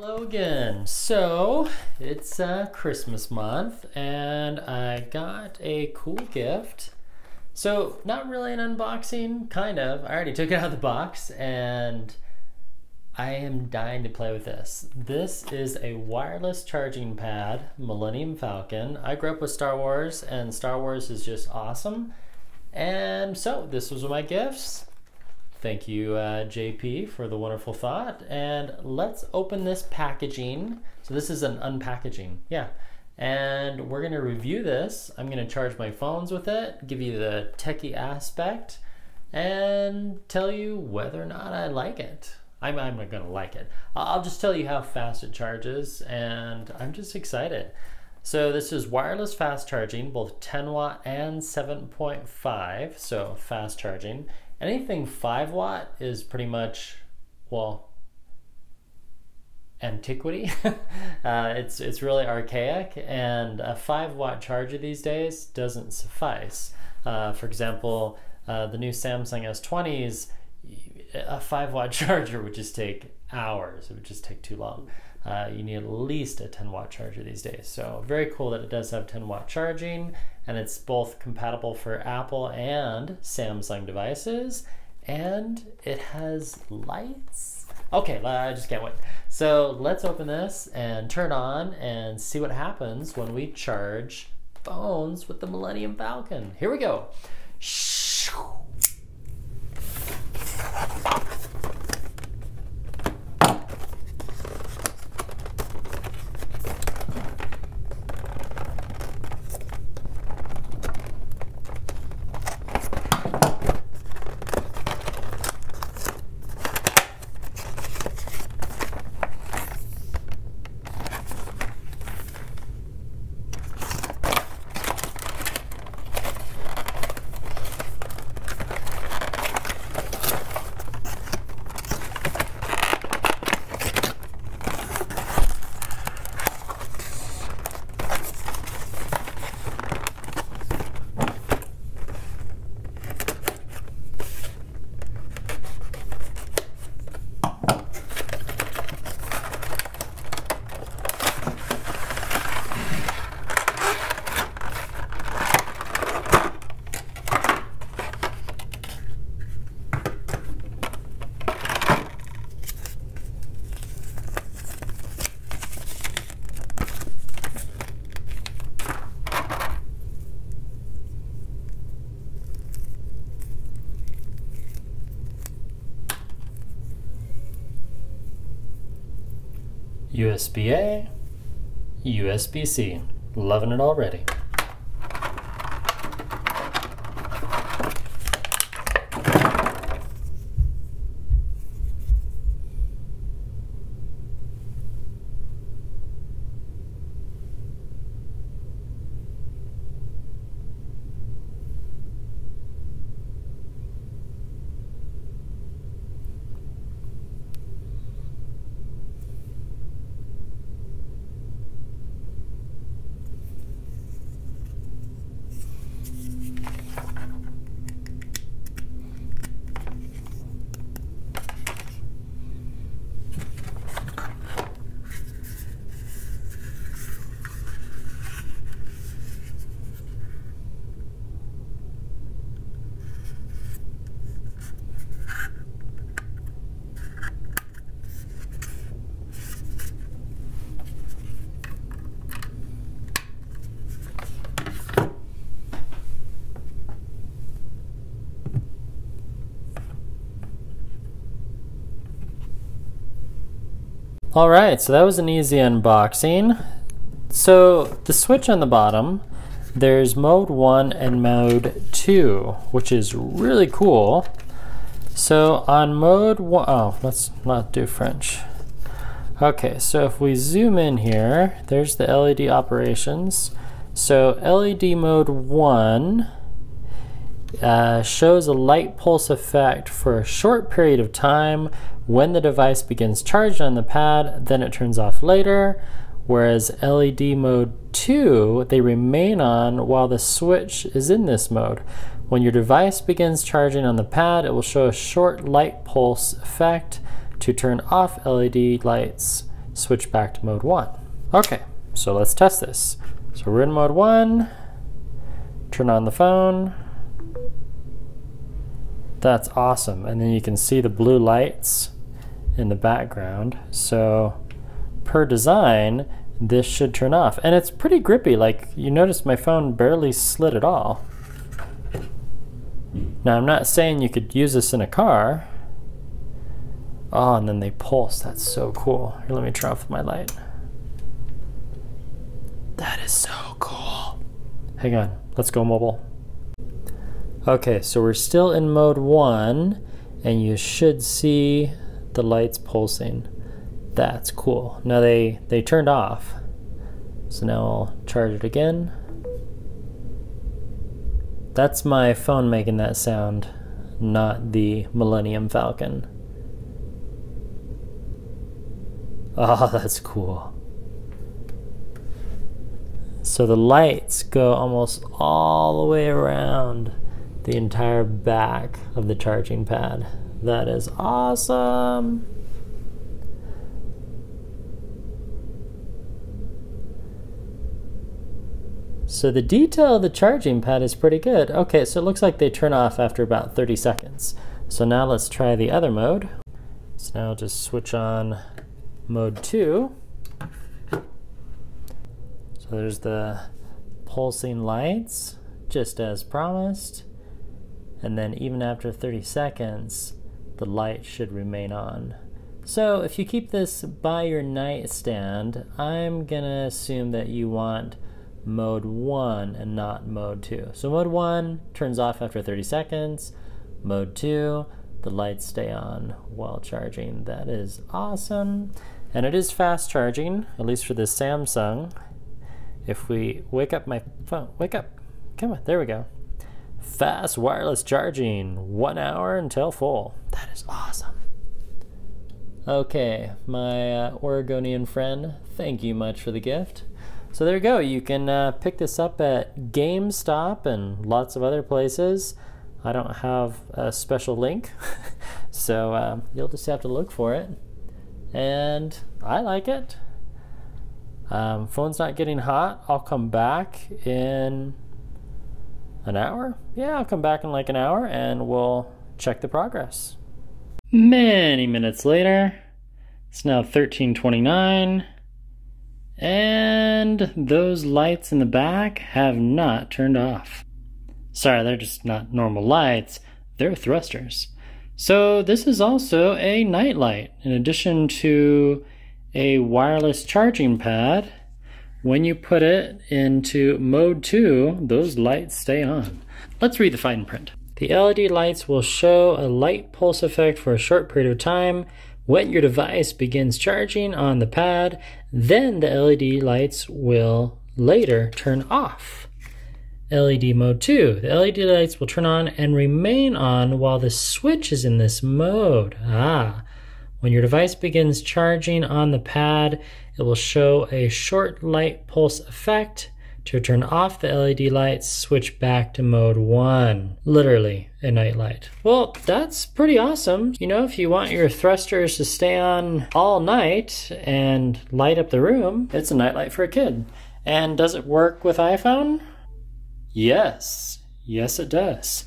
Hello again. So it's uh, Christmas month, and I got a cool gift. So not really an unboxing, kind of. I already took it out of the box, and I am dying to play with this. This is a wireless charging pad, Millennium Falcon. I grew up with Star Wars, and Star Wars is just awesome. And so this was my gifts. Thank you, uh, JP, for the wonderful thought. And let's open this packaging. So this is an unpackaging, yeah. And we're gonna review this. I'm gonna charge my phones with it, give you the techie aspect, and tell you whether or not I like it. I'm, I'm not gonna like it. I'll just tell you how fast it charges, and I'm just excited. So this is wireless fast charging, both 10 watt and 7.5, so fast charging. Anything 5 watt is pretty much, well, antiquity. uh, it's, it's really archaic, and a 5 watt charger these days doesn't suffice. Uh, for example, uh, the new Samsung S20s, a 5 watt charger would just take hours, it would just take too long. Uh, you need at least a 10 watt charger these days. So very cool that it does have 10 watt charging and it's both compatible for Apple and Samsung devices and it has lights. Okay, I just can't wait. So let's open this and turn on and see what happens when we charge phones with the Millennium Falcon. Here we go. USB A, USB C. Loving it already. All right, so that was an easy unboxing. So the switch on the bottom, there's mode one and mode two, which is really cool. So on mode one, oh, let's not do French. Okay, so if we zoom in here, there's the LED operations. So LED mode one uh, shows a light pulse effect for a short period of time when the device begins charging on the pad, then it turns off later. Whereas LED mode 2, they remain on while the switch is in this mode. When your device begins charging on the pad, it will show a short light pulse effect to turn off LED lights switch back to mode one. Okay, so let's test this. So we're in mode one, turn on the phone. That's awesome. And then you can see the blue lights in the background. So per design, this should turn off. And it's pretty grippy. Like you notice my phone barely slid at all. Now I'm not saying you could use this in a car. Oh, and then they pulse. That's so cool. Here, let me turn off my light. That is so cool. Hang on, let's go mobile. Okay, so we're still in mode one, and you should see the lights pulsing. That's cool. Now they, they turned off. So now I'll charge it again. That's my phone making that sound, not the Millennium Falcon. Oh, that's cool. So the lights go almost all the way around the entire back of the charging pad. That is awesome. So the detail of the charging pad is pretty good. Okay, so it looks like they turn off after about 30 seconds. So now let's try the other mode. So now I'll just switch on mode 2. So there's the pulsing lights, just as promised. And then even after 30 seconds, the light should remain on. So if you keep this by your nightstand, I'm gonna assume that you want mode 1 and not mode 2. So mode 1 turns off after 30 seconds. Mode 2, the lights stay on while charging. That is awesome. And it is fast charging, at least for this Samsung. If we wake up my phone, wake up, come on, there we go. Fast wireless charging, one hour until full. That is awesome. Okay, my uh, Oregonian friend, thank you much for the gift. So there you go. You can uh, pick this up at GameStop and lots of other places. I don't have a special link, so uh, you'll just have to look for it and I like it. Um, phone's not getting hot. I'll come back in an hour. Yeah, I'll come back in like an hour and we'll check the progress. Many minutes later, it's now 1329 and those lights in the back have not turned off. Sorry, they're just not normal lights, they're thrusters. So this is also a nightlight in addition to a wireless charging pad. When you put it into mode 2, those lights stay on. Let's read the fine print. The LED lights will show a light pulse effect for a short period of time when your device begins charging on the pad, then the LED lights will later turn off. LED mode 2. The LED lights will turn on and remain on while the switch is in this mode. Ah, when your device begins charging on the pad, it will show a short light pulse effect. To turn off the LED lights, switch back to mode 1. Literally, a night light. Well, that's pretty awesome. You know, if you want your thrusters to stay on all night and light up the room, it's a nightlight for a kid. And does it work with iPhone? Yes, yes it does.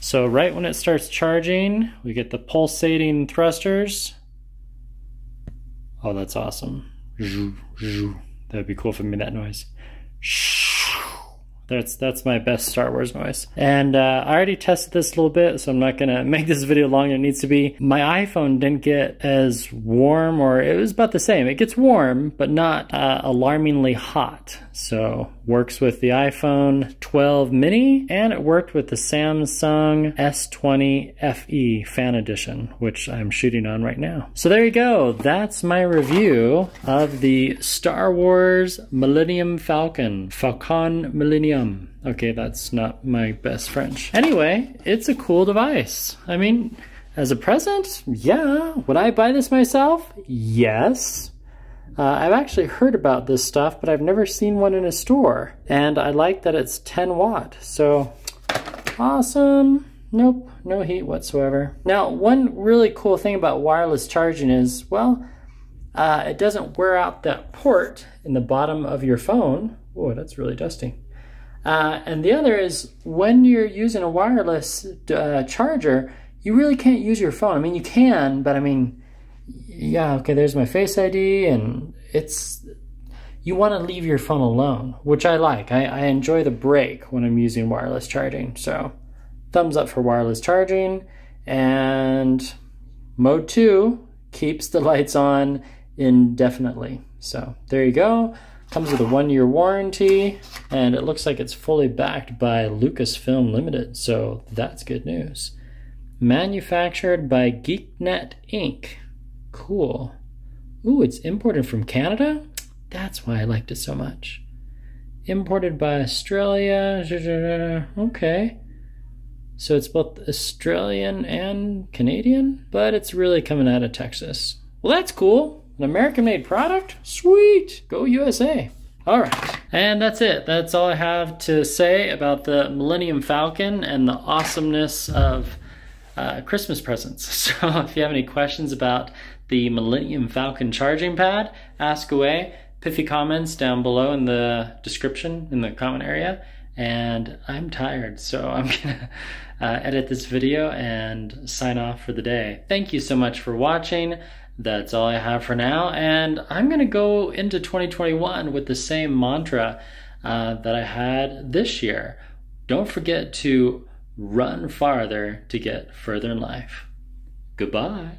So right when it starts charging, we get the pulsating thrusters. Oh, that's awesome. That'd be cool if it made that noise. That's that's my best Star Wars noise. And uh, I already tested this a little bit, so I'm not gonna make this video longer than it needs to be. My iPhone didn't get as warm, or it was about the same. It gets warm, but not uh, alarmingly hot. So works with the iPhone 12 mini, and it worked with the Samsung S20 FE Fan Edition, which I'm shooting on right now. So there you go. That's my review of the Star Wars Millennium Falcon, Falcon Millennium. Okay, that's not my best French. Anyway, it's a cool device. I mean, as a present, yeah. Would I buy this myself? Yes. Uh, I've actually heard about this stuff, but I've never seen one in a store. And I like that it's 10 watt. So awesome. Nope, no heat whatsoever. Now, one really cool thing about wireless charging is, well, uh, it doesn't wear out that port in the bottom of your phone. Oh, that's really dusty. Uh, and the other is when you're using a wireless uh, charger, you really can't use your phone. I mean, you can, but I mean, yeah, okay, there's my Face ID, and it's you want to leave your phone alone, which I like. I, I enjoy the break when I'm using wireless charging. So, thumbs up for wireless charging. And mode two keeps the lights on indefinitely. So, there you go. Comes with a one year warranty, and it looks like it's fully backed by Lucasfilm Limited. So, that's good news. Manufactured by GeekNet Inc. Cool. Ooh, it's imported from Canada? That's why I liked it so much. Imported by Australia. Okay. So it's both Australian and Canadian, but it's really coming out of Texas. Well, that's cool. An American made product? Sweet. Go USA. All right. And that's it. That's all I have to say about the Millennium Falcon and the awesomeness of uh, Christmas presents. So if you have any questions about the Millennium Falcon charging pad, ask away pithy comments down below in the description in the comment area. And I'm tired, so I'm gonna uh, edit this video and sign off for the day. Thank you so much for watching. That's all I have for now, and I'm gonna go into 2021 with the same mantra uh, that I had this year. Don't forget to run farther to get further in life. Goodbye.